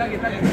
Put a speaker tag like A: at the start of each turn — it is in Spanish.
A: aquí está, aquí está.